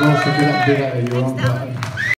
man. Takes lots to get that do out of your own.